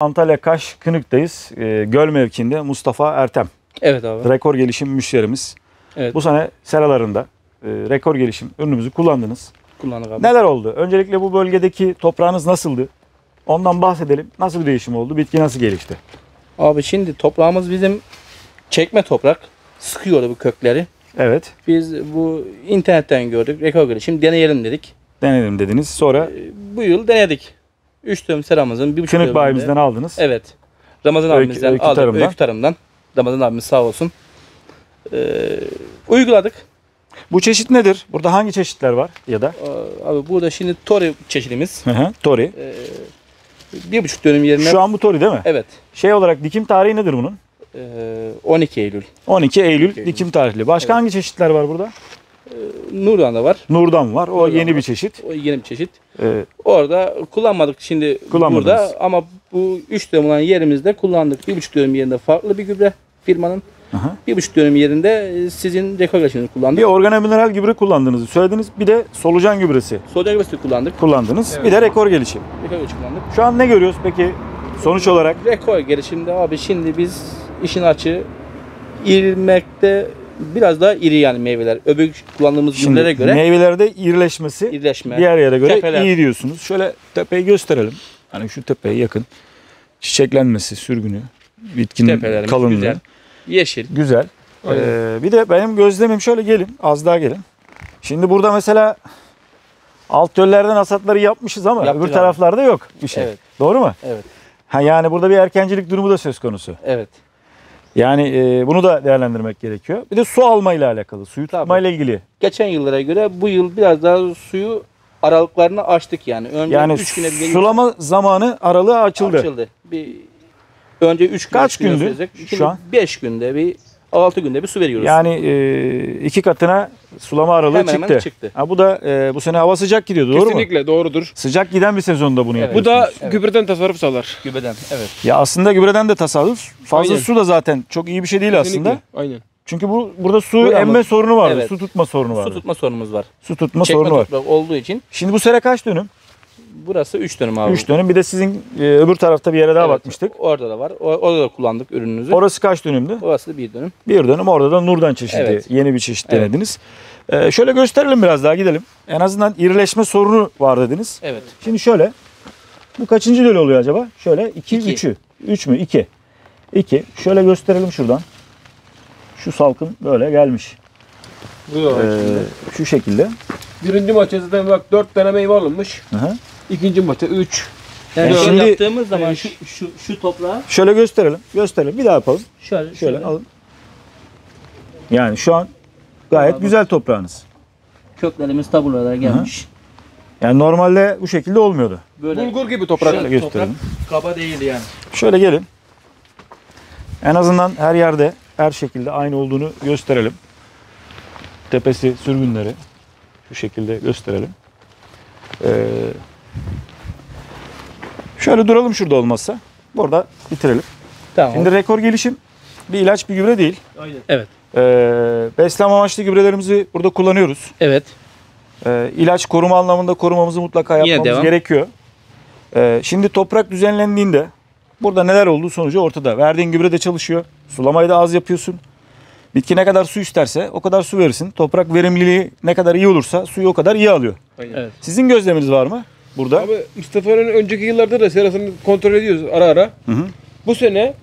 Antalya Kaş Kınık'tayız. Ee, Göl mevkiinde Mustafa Ertem. Evet abi. Rekor gelişim müşterimiz. Evet. Bu sene seralarında e, rekor gelişim ürünümüzü kullandınız. Kullandık abi. Neler oldu? Öncelikle bu bölgedeki toprağınız nasıldı? Ondan bahsedelim. Nasıl bir değişim oldu? Bitki nasıl gelişti? Abi şimdi toprağımız bizim çekme toprak. Sıkıyordu bu kökleri. Evet. Biz bu internetten gördük. Rekor gelişim deneyelim dedik. Denedim dediniz. Sonra Ee, Bu yıl denedik. 3 dönüm seramızın bir buçuk Kınık dönümünde- bayimizden aldınız. Evet. Ramazan Öykü- abimizden Öykü aldık. Tarım'dan. Öykü Tarım'dan. Ramazan abimiz sağ olsun. Ee, uyguladık. Bu çeşit nedir? Burada hangi çeşitler var ya da? Ee, Abi burada şimdi Tori çeşidimiz. Hı hı, Tori. Ee, bir buçuk dönüm yerine. Şu an bu Tori değil mi? Evet. Şey olarak dikim tarihi nedir bunun? Ee, 12 Eylül. 12 Eylül Eylül. dikim tarihli. Başka hangi çeşitler var burada? Nurdan da var. Nurdan var. O Nurdan yeni var. bir çeşit. O yeni bir çeşit. Ee, Orada kullanmadık şimdi burada ama bu 3 dönüm olan yerimizde kullandık. 1,5 dönüm yerinde farklı bir gübre firmanın. Aha. 1,5 dönüm yerinde e, sizin rekor geçimini kullandık. bir organomineral gübre kullandığınızı söylediniz. Bir de solucan gübresi Sodyum gübresi kullandık. kullandınız. Evet. Bir de rekor gelişim. Rekor geçim kullandık. Şu an ne görüyoruz peki sonuç olarak? Rekor gelişimde abi şimdi biz işin açığı irilmekte biraz daha iri yani meyveler. Öbür kullandığımız gübrelere göre meyvelerde irileşmesi irileşme. diğer yere göre tepeler. iyi diyorsunuz. Şöyle tepeyi gösterelim. Hani şu tepeye yakın. Çiçeklenmesi, sürgünü, bitkinin Tepelerimiz kalınlığı. güzel. Yeşil. Güzel. Ee, bir de benim gözlemim şöyle gelin. Az daha gelin. Şimdi burada mesela alt töllerden hasatları yapmışız ama Yaptık öbür abi. taraflarda yok bir şey. Evet. Doğru mu? Evet. Ha yani burada bir erkencilik durumu da söz konusu. Evet. Yani e, bunu da değerlendirmek gerekiyor. Bir de su alma ile alakalı, suyu Tabii. tutma ile ilgili. Geçen yıllara göre bu yıl biraz daha suyu aralıklarını açtık yani. Önce Yani üç güne bir sulama zamanı aralığı açıldı. açıldı. Bir önce 3 gün Kaç gündü sürecek. şu an? 5 günde bir 6 günde bir su veriyoruz. Yani e, iki katına sulama aralığı Hemen çıktı. hemen çıktı. Ha, bu da e, bu sene hava sıcak gidiyordu doğru mu? Kesinlikle doğrudur. Sıcak giden bir sezonda bunu Evet. Bu da Evet. gübreden tasarruf sağlar. Gübreden. Evet. Ya aslında gübreden de tasarruf. Fazla Aynen. su da zaten çok iyi bir şey değil Kesinlikle. aslında. Aynen. Çünkü bu burada su Buyur emme ama- sorunu var. Evet. Su tutma sorunu var. Su tutma sorunumuz var. Su tutma Çekme sorunu var. olduğu için Şimdi bu sene kaç dönüm? Burası 3 dönüm abi. 3 dönüm. Bir de sizin e, öbür tarafta bir yere daha Evet, bakmıştık. Orada da var. O- Orada da kullandık ürününüzü. Orası kaç dönümdü? Orası da bir dönüm. Bir dönüm. Orada da Nurdan çeşidi. Evet. Yeni bir çeşit Evet. denediniz. E, şöyle gösterelim biraz daha gidelim. En azından irileşme sorunu var dediniz. Evet. Şimdi şöyle. Bu kaçıncı döl oluyor acaba? Şöyle 2, İki. 3'ü. 3 mü? 2. 2. Şöyle gösterelim şuradan. Şu salkım böyle gelmiş. Bu da Ee, şu şekilde. Birinci maçta zaten bak dört tane meyve alınmış. Hı hı. İkinci maçta üç. Yani Yani şöyle şimdi- yaptığımız zaman şu, şu, şu toprağı Şöyle gösterelim. Gösterelim. Bir daha yapalım. şöyle, Şöyle alın. Yani şu an gayet Tamam. güzel toprağınız. köklerimiz tablolara gelmiş. Yani normalde bu şekilde olmuyordu. Böyle Bulgur gibi toprak. Şöyle gösterelim. toprak kaba değil yani. Şöyle gelin. En azından her yerde her şekilde aynı olduğunu gösterelim. Tepesi sürgünleri şu şekilde gösterelim. Ee, şöyle duralım şurada olmazsa. Burada bitirelim. Tamam. Şimdi rekor gelişim bir ilaç bir gübre değil. evet. Ee, beslenme amaçlı gübrelerimizi burada kullanıyoruz. Evet. Ee, ilaç koruma anlamında korumamızı mutlaka Yine yapmamız devam. gerekiyor. Ee, şimdi toprak düzenlendiğinde burada neler olduğu sonucu ortada. Verdiğin gübre de çalışıyor. Sulamayı da az yapıyorsun. Bitki ne kadar su isterse o kadar su verirsin. Toprak verimliliği ne kadar iyi olursa suyu o kadar iyi alıyor. Aynen. Evet. Sizin gözleminiz var mı burada? Abi Mustafa'nın önceki yıllarda da serasını kontrol ediyoruz ara ara. Hı hı. Bu sene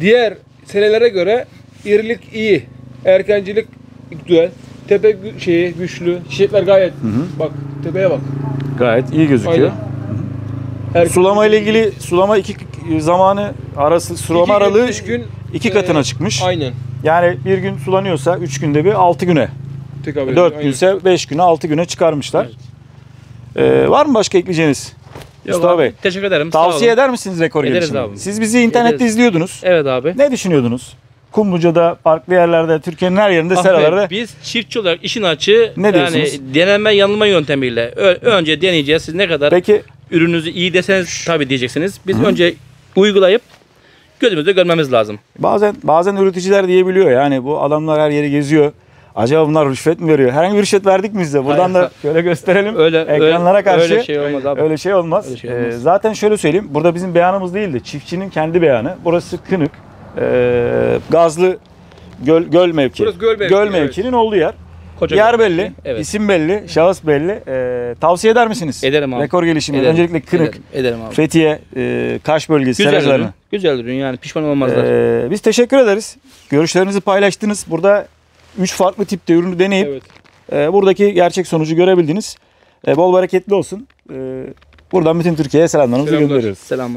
diğer senelere göre irilik iyi. Erkencilik güzel. Tepe gü- şeyi güçlü. Çiçekler gayet. Bak tepeye bak. Gayet iyi gözüküyor. Aynen. Erken- Sulama ile ilgili sulama iki zamanı arası sulama İki gün, aralığı üç gün iki e, katına çıkmış. Aynen. Yani bir gün sulanıyorsa üç günde bir altı güne. Tekabül ediyor, 4 aynen. günse 5 güne 6 güne çıkarmışlar. Ee, var mı başka ekleyeceğiniz? Mustafa abi, Bey. Teşekkür ederim. Tavsiye eder misiniz rekor Ederiz gelişimi? abi. Siz bizi internette Ederiz. izliyordunuz. Evet abi. Ne düşünüyordunuz? Kumluca'da, farklı yerlerde, Türkiye'nin her yerinde, Ahmet, seralarda. biz çiftçi olarak işin açığı Ne yani deneme yanılma yöntemiyle Ö- önce deneyeceğiz. Siz ne kadar Peki ürününüzü iyi deseniz tabii diyeceksiniz. Biz önce uygulayıp gözümüzde görmemiz lazım. bazen bazen üreticiler diyebiliyor yani bu adamlar her yeri geziyor. Acaba bunlar rüşvet mi veriyor? Herhangi bir rüşvet verdik mi size? Buradan Hayır. da şöyle gösterelim. Öyle Ekranlara öyle, karşı öyle şey olmaz abi. Öyle şey olmaz. Öyle şey olmaz. Ee, zaten şöyle söyleyeyim. Burada bizim beyanımız değildi. Çiftçinin kendi beyanı. Burası Kınık. Ee, gazlı göl, göl mevki. Burası göl mevki, evet. mevkinin olduğu yer. Koca yer belli, Evet. isim belli, şahıs belli. Ee, tavsiye eder misiniz? Ederim abi. Rekor gelişimi. Ederim. Öncelikle Kınık, Ederim, ederim abi. Fethiye, e, Kaş bölgesi, Güzel Serezler'in. ürün. Güzel ürün yani pişman olmazlar. Ee, biz teşekkür ederiz. Görüşlerinizi paylaştınız. Burada 3 farklı tipte ürünü deneyip Evet. e, buradaki gerçek sonucu görebildiniz. E, bol bereketli olsun. E, buradan bütün Türkiye'ye selamlarımızı Selamlar. gönderiyoruz. Selam.